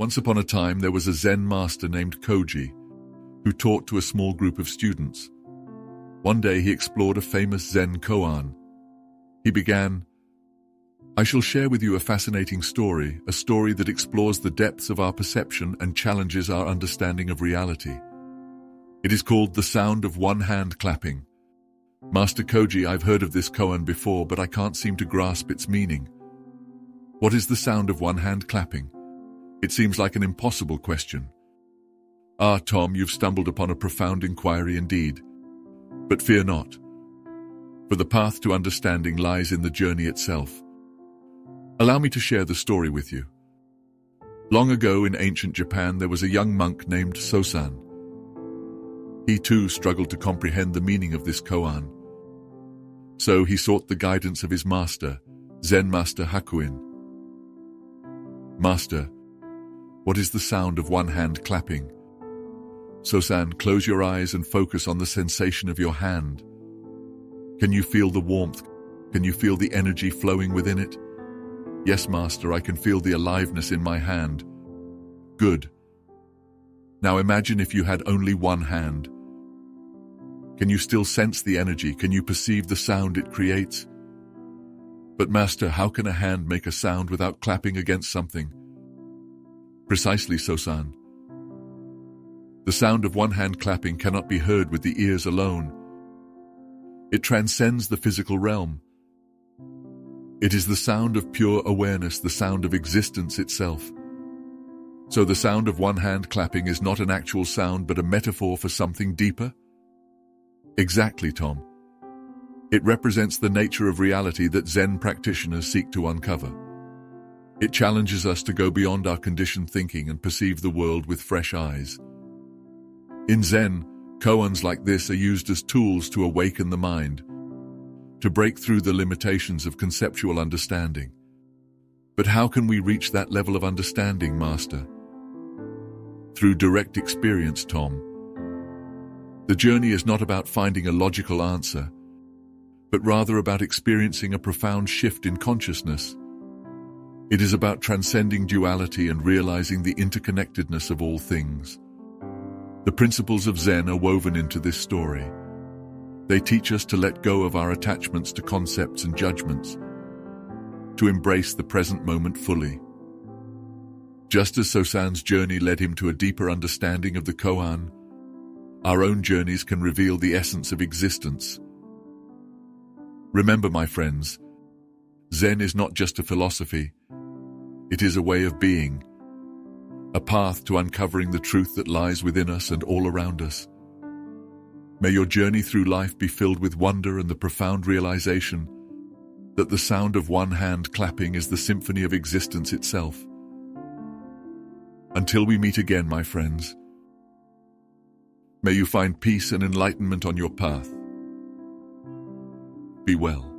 Once upon a time, there was a Zen master named Koji who taught to a small group of students. One day he explored a famous Zen koan. He began, I shall share with you a fascinating story, a story that explores the depths of our perception and challenges our understanding of reality. It is called The Sound of One Hand Clapping. Master Koji, I've heard of this koan before, but I can't seem to grasp its meaning. What is the sound of one hand clapping? It seems like an impossible question. Ah, Tom, you've stumbled upon a profound inquiry indeed. But fear not, for the path to understanding lies in the journey itself. Allow me to share the story with you. Long ago in ancient Japan, there was a young monk named Sosan. He too struggled to comprehend the meaning of this koan. So he sought the guidance of his master, Zen Master Hakuin. Master, what is the sound of one hand clapping? Sosan, close your eyes and focus on the sensation of your hand. Can you feel the warmth? Can you feel the energy flowing within it? Yes, Master, I can feel the aliveness in my hand. Good. Now imagine if you had only one hand. Can you still sense the energy? Can you perceive the sound it creates? But Master, how can a hand make a sound without clapping against something? Precisely, so, Sosan. The sound of one hand clapping cannot be heard with the ears alone. It transcends the physical realm. It is the sound of pure awareness, the sound of existence itself. So the sound of one hand clapping is not an actual sound but a metaphor for something deeper? Exactly, Tom. It represents the nature of reality that Zen practitioners seek to uncover. It challenges us to go beyond our conditioned thinking and perceive the world with fresh eyes. In Zen, koans like this are used as tools to awaken the mind, to break through the limitations of conceptual understanding. But how can we reach that level of understanding, Master? Through direct experience, Tom. The journey is not about finding a logical answer, but rather about experiencing a profound shift in consciousness. It is about transcending duality and realizing the interconnectedness of all things. The principles of Zen are woven into this story. They teach us to let go of our attachments to concepts and judgments, to embrace the present moment fully. Just as Sosan's journey led him to a deeper understanding of the Koan, our own journeys can reveal the essence of existence. Remember, my friends, Zen is not just a philosophy, it is a way of being, a path to uncovering the truth that lies within us and all around us. May your journey through life be filled with wonder and the profound realization that the sound of one hand clapping is the symphony of existence itself. Until we meet again, my friends, may you find peace and enlightenment on your path. Be well.